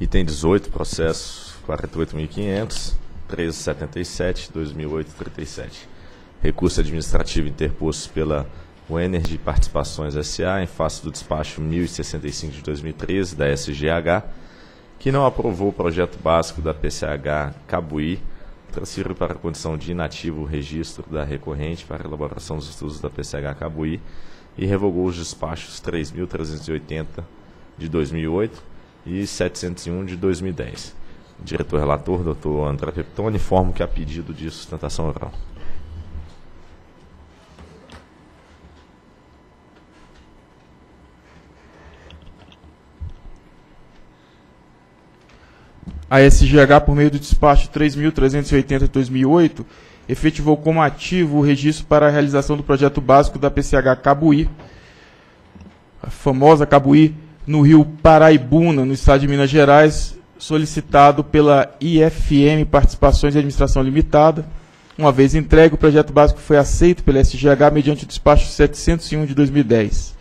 Item 18, processo 48.500, 1377, 2008, 37. Recurso administrativo interposto pela Energy Participações SA em face do despacho 1065 de 2013 da SGH, que não aprovou o projeto básico da PCH Cabuí, transferiu para a condição de inativo o registro da recorrente para elaboração dos estudos da PCH Cabuí e revogou os despachos 3.380 de 2008 e 701 de 2010. Diretor relator, doutor André Peptoni, informo que há pedido de sustentação oral. A SGH, por meio do despacho 3.380 de 2008, efetivou como ativo o registro para a realização do projeto básico da PCH Cabuí, a famosa Cabuí, no rio Paraibuna, no estado de Minas Gerais, solicitado pela IFM Participações e Administração Limitada. Uma vez entregue, o projeto básico foi aceito pela SGH mediante o despacho 701 de 2010.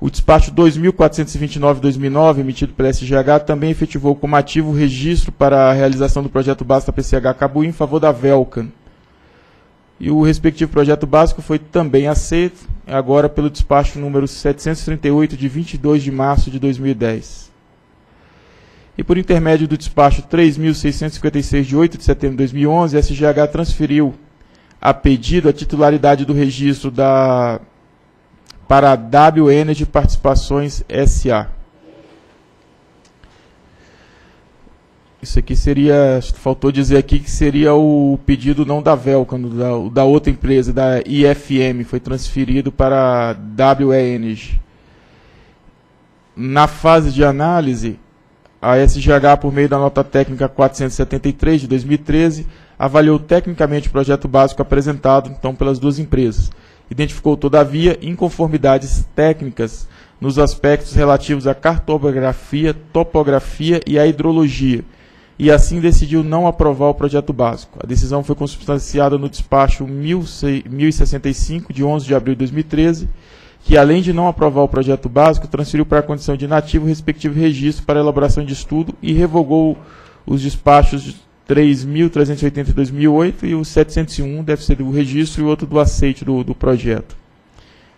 O despacho 2429-2009, emitido pela SGH, também efetivou como ativo o registro para a realização do projeto básico da PCH Cabuí em favor da Velcan. E o respectivo projeto básico foi também aceito, agora pelo despacho número 738, de 22 de março de 2010. E por intermédio do despacho 3.656, de 8 de setembro de 2011, a SGH transferiu a pedido a titularidade do registro da para a W Energy Participações SA. Isso aqui seria, faltou dizer aqui que seria o pedido não da Velcan, da, da outra empresa, da IFM, foi transferido para a WE Energy. Na fase de análise, a SGH, por meio da nota técnica 473 de 2013, avaliou tecnicamente o projeto básico apresentado então pelas duas empresas identificou, todavia, inconformidades técnicas nos aspectos relativos à cartografia, topografia e à hidrologia, e assim decidiu não aprovar o projeto básico. A decisão foi consubstanciada no despacho 1065, de 11 de abril de 2013, que, além de não aprovar o projeto básico, transferiu para a condição de nativo o respectivo registro para elaboração de estudo e revogou os despachos 3.380 de 2008 e o 701 deve ser do registro e outro do aceite do, do projeto.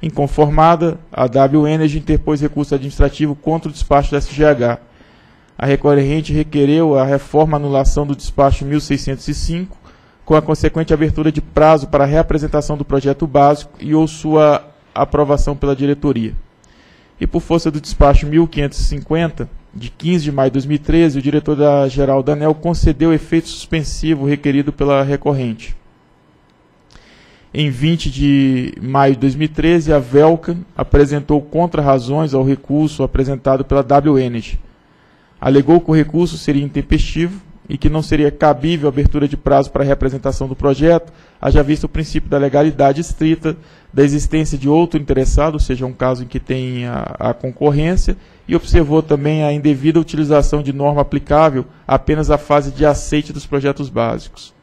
Inconformada, a W Energy interpôs recurso administrativo contra o despacho da SGH. A recorrente requereu a reforma anulação do despacho 1605, com a consequente abertura de prazo para a reapresentação do projeto básico e ou sua aprovação pela diretoria. E por força do despacho 1550, de 15 de maio de 2013, o diretor da geral Danel concedeu o efeito suspensivo requerido pela recorrente. Em 20 de maio de 2013, a Velcan apresentou contra-razões ao recurso apresentado pela WNG. Alegou que o recurso seria intempestivo e que não seria cabível a abertura de prazo para a representação do projeto, haja visto o princípio da legalidade estrita, da existência de outro interessado, ou seja, um caso em que tem a, a concorrência, e observou também a indevida utilização de norma aplicável apenas à fase de aceite dos projetos básicos.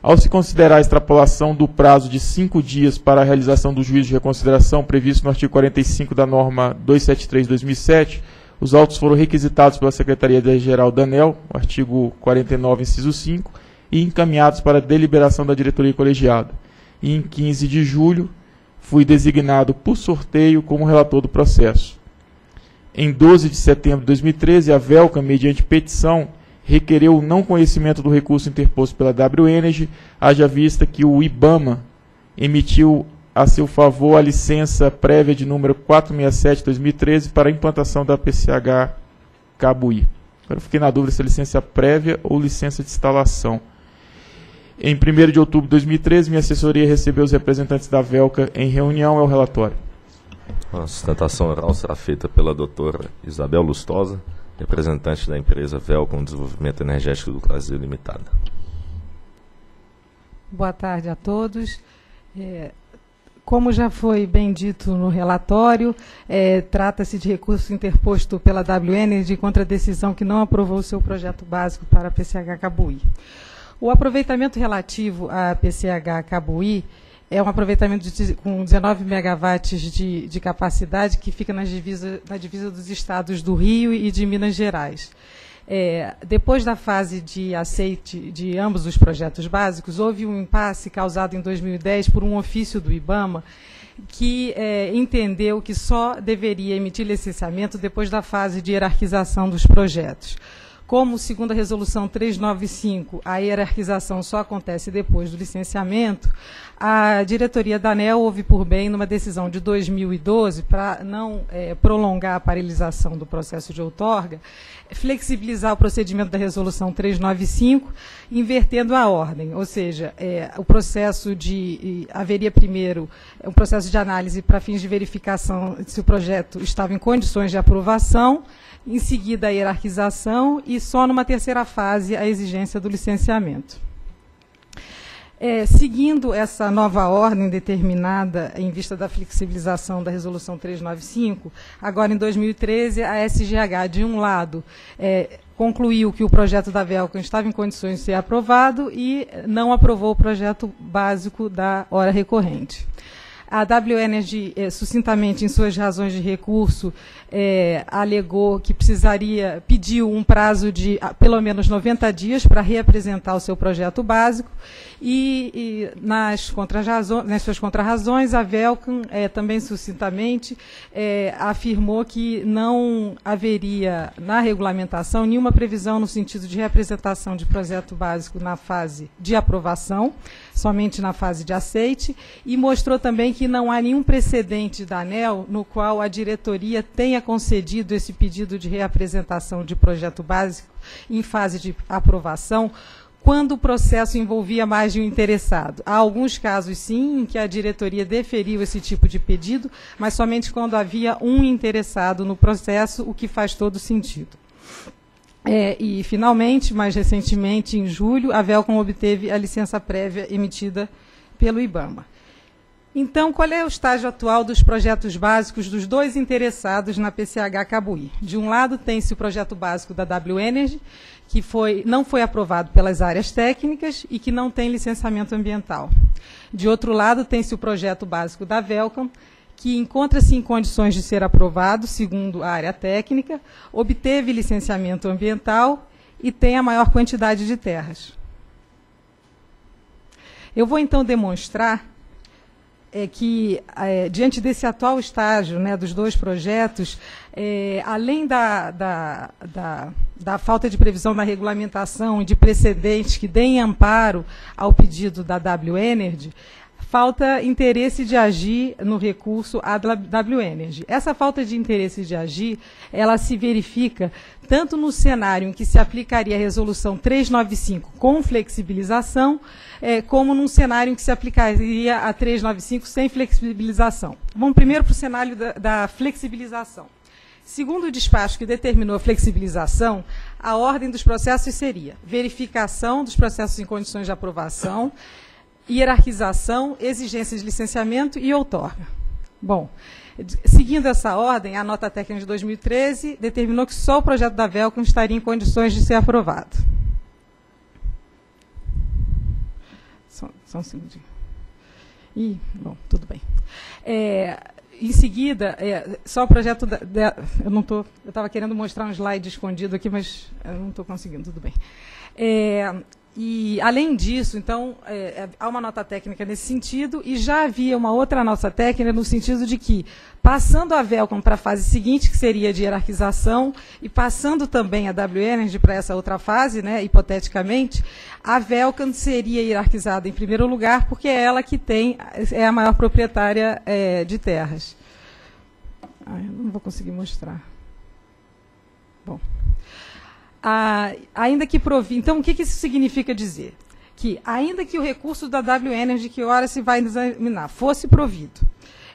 Ao se considerar a extrapolação do prazo de cinco dias para a realização do juízo de reconsideração previsto no artigo 45 da norma 273-2007, os autos foram requisitados pela Secretaria-Geral da ANEL, artigo 49, inciso 5, e encaminhados para deliberação da diretoria colegiada. E em 15 de julho, fui designado por sorteio como relator do processo. Em 12 de setembro de 2013, a Velca, mediante petição, requereu o não conhecimento do recurso interposto pela W Energy, haja vista que o IBAMA emitiu a seu favor a licença prévia de número 467-2013 para a implantação da PCH Cabuí. Agora fiquei na dúvida se é licença prévia ou licença de instalação. Em 1 de outubro de 2013, minha assessoria recebeu os representantes da Velca em reunião. É o relatório. A sustentação oral será feita pela doutora Isabel Lustosa, representante da empresa Velcom Desenvolvimento Energético do Brasil Limitada. Boa tarde a todos. É, como já foi bem dito no relatório, é, trata-se de recurso interposto pela WN contra a decisão que não aprovou o seu projeto básico para a PCH Cabuí. O aproveitamento relativo à PCH Cabuí é um aproveitamento de, com 19 megawatts de, de capacidade que fica divisa, na divisa dos estados do Rio e de Minas Gerais. É, depois da fase de aceite de ambos os projetos básicos, houve um impasse causado em 2010 por um ofício do IBAMA que é, entendeu que só deveria emitir licenciamento depois da fase de hierarquização dos projetos. Como, segundo a resolução 395, a hierarquização só acontece depois do licenciamento, a diretoria da ANEL houve por bem, numa decisão de 2012, para não é, prolongar a paralisação do processo de outorga, flexibilizar o procedimento da resolução 395, invertendo a ordem, ou seja, é, o processo de haveria primeiro um processo de análise para fins de verificação se o projeto estava em condições de aprovação, em seguida a hierarquização e só numa terceira fase a exigência do licenciamento. É, seguindo essa nova ordem determinada em vista da flexibilização da Resolução 395, agora em 2013, a SGH, de um lado, é, concluiu que o projeto da Velcro estava em condições de ser aprovado e não aprovou o projeto básico da hora recorrente. A W Energy, é, sucintamente, em suas razões de recurso, é, alegou que precisaria, pediu um prazo de pelo menos 90 dias para reapresentar o seu projeto básico. E, e nas, nas suas contrarrazões, a Velcam, é, também sucintamente, afirmou que não haveria na regulamentação nenhuma previsão no sentido de reapresentação de projeto básico na fase de aprovação, somente na fase de aceite, e mostrou também que não há nenhum precedente da ANEL no qual a diretoria tenha concedido esse pedido de reapresentação de projeto básico em fase de aprovação quando o processo envolvia mais de um interessado. Há alguns casos, sim, em que a diretoria deferiu esse tipo de pedido, mas somente quando havia um interessado no processo, o que faz todo sentido. É, e, finalmente, mais recentemente, em julho, a Velcom obteve a licença prévia emitida pelo IBAMA. Então, qual é o estágio atual dos projetos básicos dos dois interessados na PCH Cabuí? De um lado, tem-se o projeto básico da W Energy, que foi, não foi aprovado pelas áreas técnicas e que não tem licenciamento ambiental. De outro lado, tem-se o projeto básico da Velcam, que encontra-se em condições de ser aprovado, segundo a área técnica, obteve licenciamento ambiental e tem a maior quantidade de terras. Eu vou então demonstrar é que, é, diante desse atual estágio né, dos dois projetos, é, além da, da, da, da, falta de previsão na regulamentação e de precedentes que deem amparo ao pedido da W Energy, falta interesse de agir no recurso à W Energy. Essa falta de interesse de agir, ela se verifica tanto no cenário em que se aplicaria a resolução 395 com flexibilização, é, como num cenário em que se aplicaria a 395 sem flexibilização. Vamos primeiro para o cenário da, da flexibilização. Segundo o despacho que determinou a flexibilização, a ordem dos processos seria verificação dos processos em condições de aprovação, hierarquização, exigências de licenciamento e outorga. Bom, seguindo essa ordem, a nota técnica de 2013 determinou que só o projeto da Velcro estaria em condições de ser aprovado. Só, só um segundinho. Ih, bom, tudo bem. É, em seguida, é, só o projeto da, da eu não tô, eu estava querendo mostrar um slide escondido aqui, mas eu não estou conseguindo, tudo bem. É, e, além disso, então, é, é, há uma nota técnica nesse sentido, e já havia uma outra nota técnica no sentido de que, passando a Velcom para a fase seguinte, que seria de hierarquização, e passando também a W Energy para essa outra fase, né, hipoteticamente, a Velcom seria hierarquizada em primeiro lugar, porque é ela que tem, é a maior proprietária é, de terras. Ai, não vou conseguir mostrar. Bom ah, ainda que provi. Então, o que, que isso significa dizer? Que, ainda que o recurso da W Energy, que hora se vai examinar, fosse provido,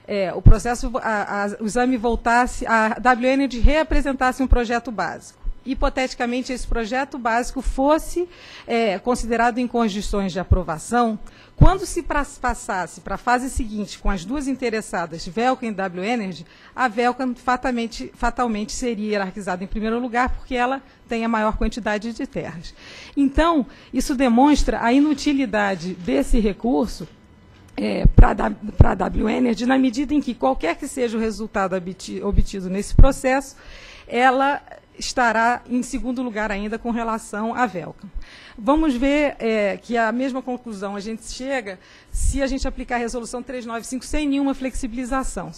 é, o processo, a, a, o exame voltasse, a W Energy reapresentasse um projeto básico. Hipoteticamente, esse projeto básico fosse é, considerado em condições de aprovação, quando se passasse para a fase seguinte com as duas interessadas, Velcan e W Energy, a Velcan fatalmente, fatalmente seria hierarquizada em primeiro lugar, porque ela tem a maior quantidade de terras. Então, isso demonstra a inutilidade desse recurso é, para a W Energy, na medida em que qualquer que seja o resultado obtido nesse processo, ela estará em segundo lugar ainda com relação à Velcam. Vamos ver é, que a mesma conclusão a gente chega se a gente aplicar a resolução 395 sem nenhuma flexibilização.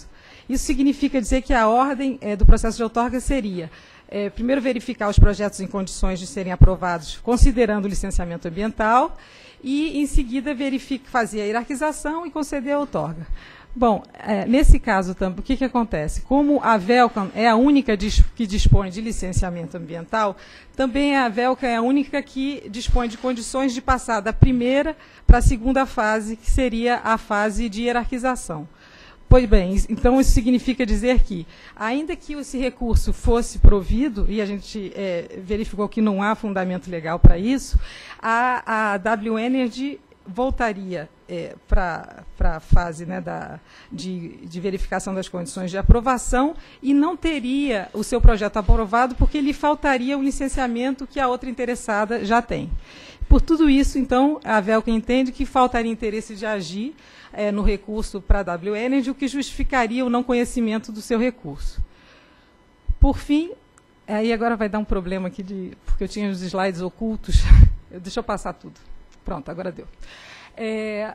Isso significa dizer que a ordem é, do processo de outorga seria é, primeiro verificar os projetos em condições de serem aprovados, considerando o licenciamento ambiental, e, em seguida, fazer a hierarquização e conceder a outorga. Bom, é, nesse caso, o que, que acontece? Como a Velcam é a única que dispõe de licenciamento ambiental, também a Velcam é a única que dispõe de condições de passar da primeira para a segunda fase, que seria a fase de hierarquização. Pois bem, então isso significa dizer que, ainda que esse recurso fosse provido, e a gente é, verificou que não há fundamento legal para isso, a, a W Energy voltaria é, para a fase né, da, de, de, verificação das condições de aprovação e não teria o seu projeto aprovado porque lhe faltaria o licenciamento que a outra interessada já tem. Por tudo isso, então, a Velca entende que faltaria interesse de agir é, no recurso para a W Energy, o que justificaria o não conhecimento do seu recurso. Por fim, aí agora vai dar um problema aqui, de, porque eu tinha os slides ocultos. Deixa eu passar tudo. Pronto, agora deu. É,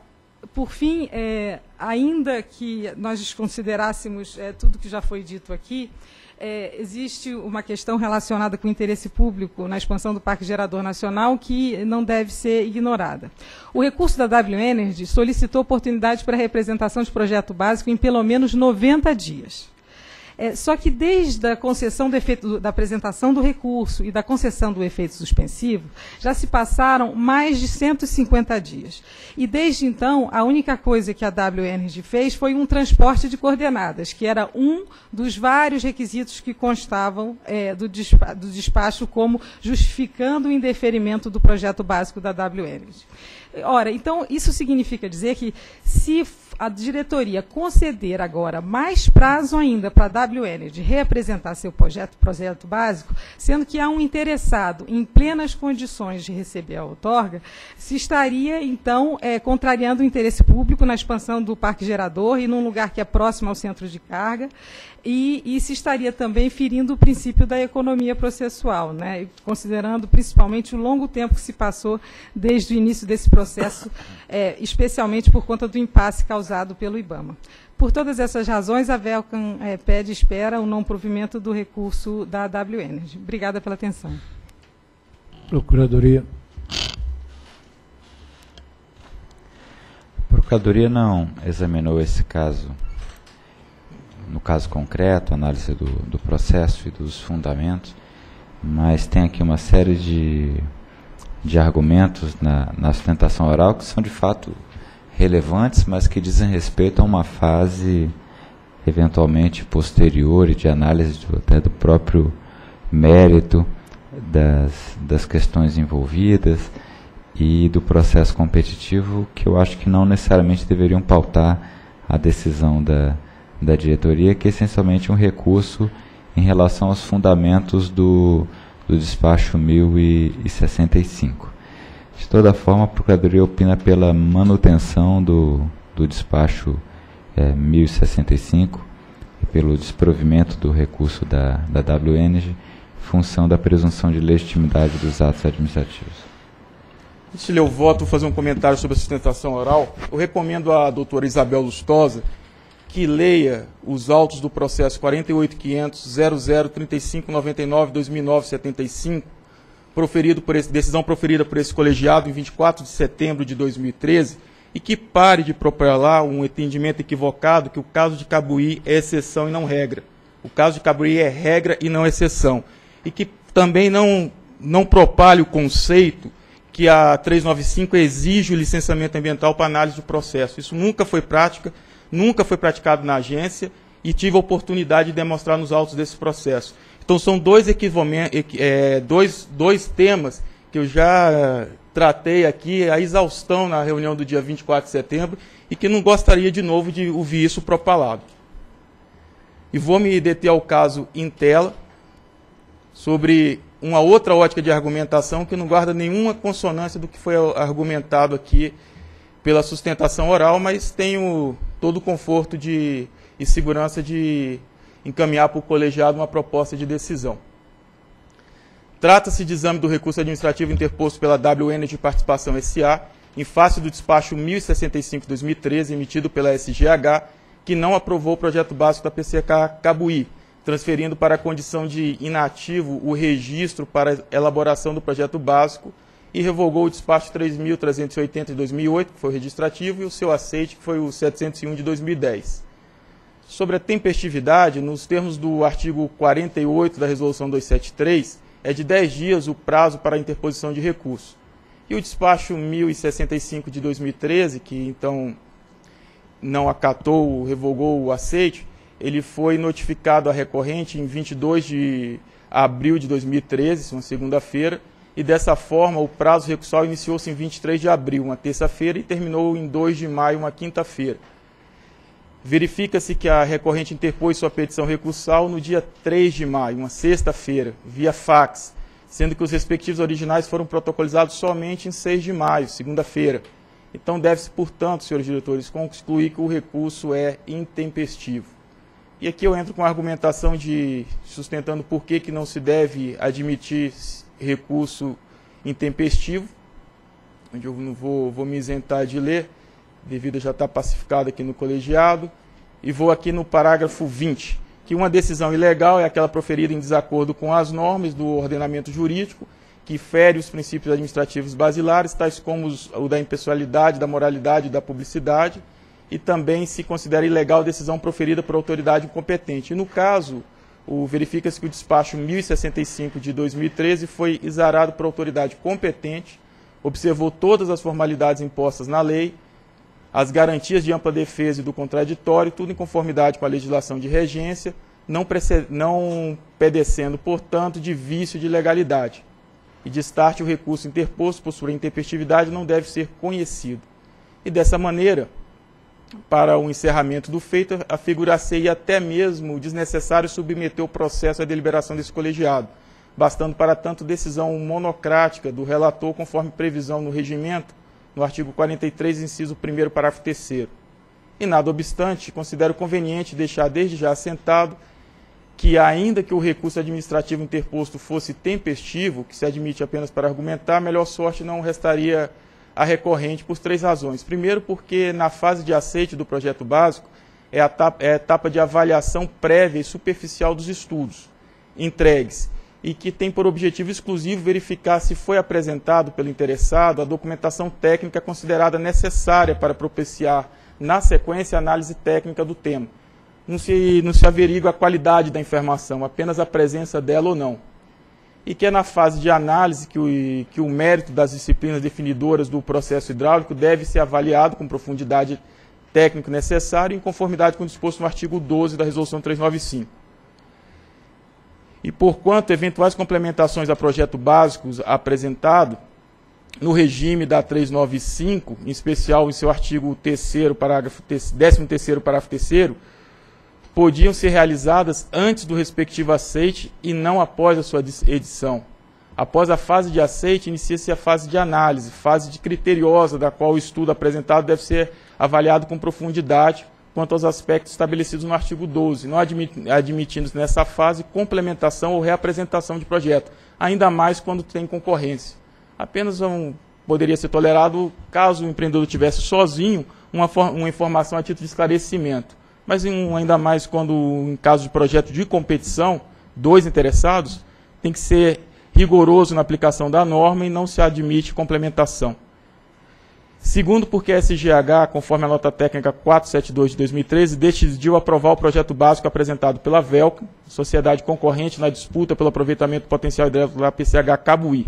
por fim, é, ainda que nós desconsiderássemos é, tudo que já foi dito aqui, é, existe uma questão relacionada com o interesse público na expansão do Parque Gerador Nacional que não deve ser ignorada. O recurso da W Energy solicitou oportunidade para representação de projeto básico em pelo menos 90 dias. É, só que desde a concessão do efeito da apresentação do recurso e da concessão do efeito suspensivo, já se passaram mais de 150 dias. E desde então, a única coisa que a WNRG fez foi um transporte de coordenadas, que era um dos vários requisitos que constavam é, do, despacho, do despacho como justificando o indeferimento do projeto básico da WNRG. Ora, então, isso significa dizer que se a diretoria conceder agora mais prazo ainda para a WN de reapresentar seu projeto, projeto básico, sendo que há um interessado em plenas condições de receber a outorga, se estaria, então, é, contrariando o interesse público na expansão do parque gerador e num lugar que é próximo ao centro de carga, e, e se estaria também ferindo o princípio da economia processual, né, considerando principalmente o longo tempo que se passou desde o início desse processo, é, especialmente por conta do impasse causado pelo IBAMA. Por todas essas razões, a Velcam é, pede e espera o não provimento do recurso da W Energy. Obrigada pela atenção. Procuradoria. A Procuradoria não examinou esse caso no caso concreto, análise do, do processo e dos fundamentos, mas tem aqui uma série de, de argumentos na, na sustentação oral que são de fato relevantes, mas que dizem respeito a uma fase eventualmente posterior e de análise do, até do próprio mérito das, das questões envolvidas e do processo competitivo que eu acho que não necessariamente deveriam pautar a decisão da, da diretoria, que é essencialmente um recurso em relação aos fundamentos do, do despacho 1065. De toda forma, a Procuradoria opina pela manutenção do, do despacho é, 1065 e pelo desprovimento do recurso da, da WNG, em função da presunção de legitimidade dos atos administrativos. Antes de ler o voto, vou fazer um comentário sobre a sustentação oral. Eu recomendo à doutora Isabel Lustosa que leia os autos do processo 48.500.003599-2009-75, proferido por esse, decisão proferida por esse colegiado em 24 de setembro de 2013, e que pare de propalar um entendimento equivocado que o caso de Cabuí é exceção e não regra. O caso de Cabuí é regra e não exceção. E que também não, não propale o conceito que a 395 exige o licenciamento ambiental para análise do processo. Isso nunca foi prática nunca foi praticado na agência e tive a oportunidade de demonstrar nos autos desse processo. Então são dois, é, dois, dois temas que eu já tratei aqui a exaustão na reunião do dia 24 de setembro e que não gostaria de novo de ouvir isso propalado. E vou me deter ao caso Intela, sobre uma outra ótica de argumentação que não guarda nenhuma consonância do que foi argumentado aqui pela sustentação oral, mas tenho todo o conforto de, e segurança de encaminhar para o colegiado uma proposta de decisão. Trata-se de exame do recurso administrativo interposto pela WN de Participação SA, em face do despacho 1065-2013, emitido pela SGH, que não aprovou o projeto básico da PCK Cabuí, transferindo para a condição de inativo o registro para elaboração do projeto básico e revogou o despacho 3.380 de 2008, que foi o registrativo, e o seu aceite, que foi o 701 de 2010. Sobre a tempestividade, nos termos do artigo 48 da Resolução 273, é de 10 dias o prazo para a interposição de recurso. E o despacho 1065 de 2013, que então não acatou, revogou o aceite, ele foi notificado à recorrente em 22 de abril de 2013, uma segunda-feira, e dessa forma o prazo recursal iniciou-se em 23 de abril, uma terça-feira, e terminou em 2 de maio, uma quinta-feira. Verifica-se que a recorrente interpôs sua petição recursal no dia 3 de maio, uma sexta-feira, via fax, sendo que os respectivos originais foram protocolizados somente em 6 de maio, segunda-feira. Então deve-se, portanto, senhores diretores, concluir que o recurso é intempestivo. E aqui eu entro com a argumentação de sustentando por que, que não se deve admitir recurso intempestivo, onde eu não vou, vou me isentar de ler, devido a já estar pacificado aqui no colegiado, e vou aqui no parágrafo 20, que uma decisão ilegal é aquela proferida em desacordo com as normas do ordenamento jurídico, que fere os princípios administrativos basilares, tais como os, o da impessoalidade, da moralidade e da publicidade, e também se considera ilegal decisão proferida por autoridade incompetente. E no caso, verifica-se que o despacho 1065 de 2013 foi exarado por autoridade competente, observou todas as formalidades impostas na lei, as garantias de ampla defesa e do contraditório, tudo em conformidade com a legislação de regência, não, não pedecendo, portanto, de vício de legalidade. E destarte o recurso interposto por sua intempestividade não deve ser conhecido. E dessa maneira, para o encerramento do feito, afigurar-se até mesmo desnecessário submeter o processo à deliberação desse colegiado, bastando para tanto decisão monocrática do relator conforme previsão no regimento, no artigo 43, inciso 1 parágrafo 3 E nada obstante, considero conveniente deixar desde já assentado que, ainda que o recurso administrativo interposto fosse tempestivo, que se admite apenas para argumentar, melhor sorte não restaria a recorrente por três razões. Primeiro, porque na fase de aceite do projeto básico é a etapa, é a etapa de avaliação prévia e superficial dos estudos entregues e que tem por objetivo exclusivo verificar se foi apresentado pelo interessado a documentação técnica considerada necessária para propiciar, na sequência, a análise técnica do tema. Não se, não se averigua a qualidade da informação, apenas a presença dela ou não e que é na fase de análise que o, que o mérito das disciplinas definidoras do processo hidráulico deve ser avaliado com profundidade técnica necessária em conformidade com o disposto no artigo 12 da Resolução 395. E porquanto eventuais complementações a projeto básico apresentado no regime da 395, em especial em seu artigo 3 parágrafo 13º, parágrafo 3 podiam ser realizadas antes do respectivo aceite e não após a sua edição. Após a fase de aceite, inicia-se a fase de análise, fase de criteriosa, da qual o estudo apresentado deve ser avaliado com profundidade quanto aos aspectos estabelecidos no artigo 12, não admitindo nessa fase complementação ou reapresentação de projeto, ainda mais quando tem concorrência. Apenas um, poderia ser tolerado caso o empreendedor tivesse sozinho uma, uma informação a título de esclarecimento mas em, ainda mais quando, em caso de projeto de competição, dois interessados, tem que ser rigoroso na aplicação da norma e não se admite complementação. Segundo, porque a SGH, conforme a nota técnica 472 de 2013, decidiu aprovar o projeto básico apresentado pela VELC, sociedade concorrente na disputa pelo aproveitamento potencial hidrelétrico da PCH Cabuí.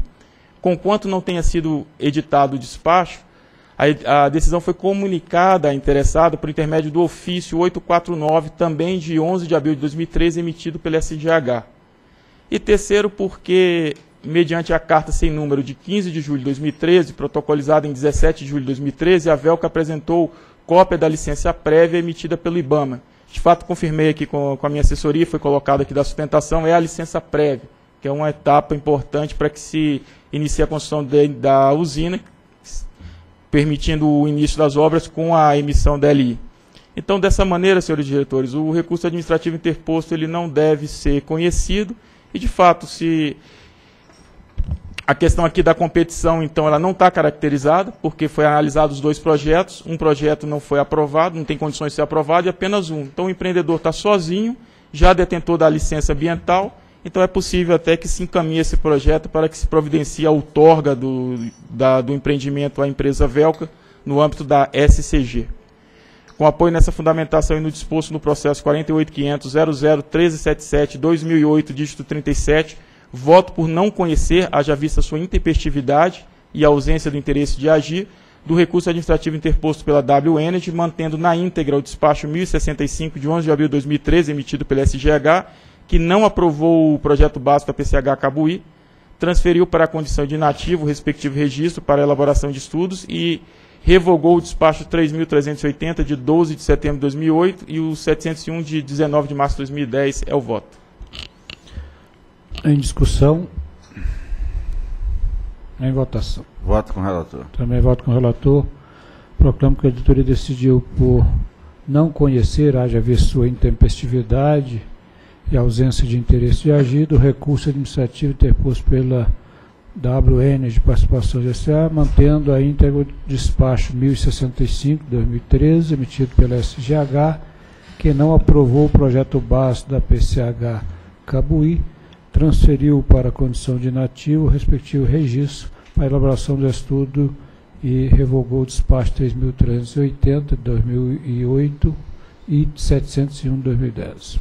Conquanto não tenha sido editado o despacho, a, a decisão foi comunicada à interessada por intermédio do ofício 849, também de 11 de abril de 2013, emitido pela SGH. E terceiro, porque, mediante a carta sem número de 15 de julho de 2013, protocolizada em 17 de julho de 2013, a VELCA apresentou cópia da licença prévia emitida pelo IBAMA. De fato, confirmei aqui com, com a minha assessoria, foi colocado aqui da sustentação, é a licença prévia, que é uma etapa importante para que se inicie a construção de, da usina, permitindo o início das obras com a emissão da LI. Então, dessa maneira, senhores diretores, o recurso administrativo interposto ele não deve ser conhecido e, de fato, se a questão aqui da competição, então, ela não está caracterizada, porque foi analisado os dois projetos, um projeto não foi aprovado, não tem condições de ser aprovado, e apenas um. Então, o empreendedor está sozinho, já detentor da licença ambiental, então é possível até que se encaminhe esse projeto para que se providencie a outorga do, da, do empreendimento à empresa Velca no âmbito da SCG. Com apoio nessa fundamentação e no disposto no processo 48.500.00.1377.2008, dígito 37, voto por não conhecer, haja vista sua intempestividade e ausência do interesse de agir, do recurso administrativo interposto pela W Energy, mantendo na íntegra o despacho 1065 de 11 de abril de 2013, emitido pela SGH, que não aprovou o projeto básico da PCH Cabuí, transferiu para a condição de inativo o respectivo registro para elaboração de estudos e revogou o despacho 3.380 de 12 de setembro de 2008 e o 701 de 19 de março de 2010 é o voto. Em discussão. Em votação. Voto com o relator. Também voto com o relator. Proclamo que a editoria decidiu por não conhecer, haja visto sua intempestividade e ausência de interesse de agir, do recurso administrativo interposto pela WN de Participação de SA, mantendo a íntegra despacho 1065 de 2013, emitido pela SGH, que não aprovou o projeto básico da PCH Cabuí, transferiu para a condição de nativo o respectivo registro para elaboração do estudo e revogou o despacho 3.380 de 2008 e 701 de 2010.